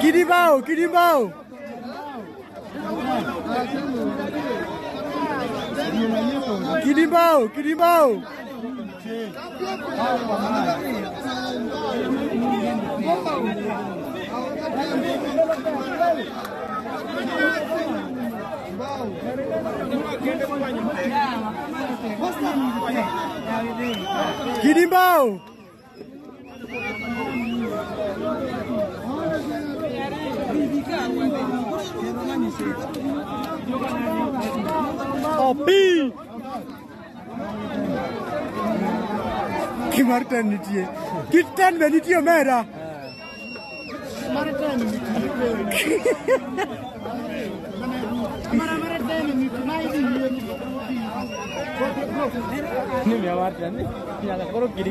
Kiribau, Kiribau. Kiribau, Kiribau. Kiribau. Opi. Kimar tan nitie. Kitan be nitie omera. Ini mi amartan nih. Nyala koro kiri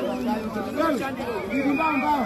Bang, bang.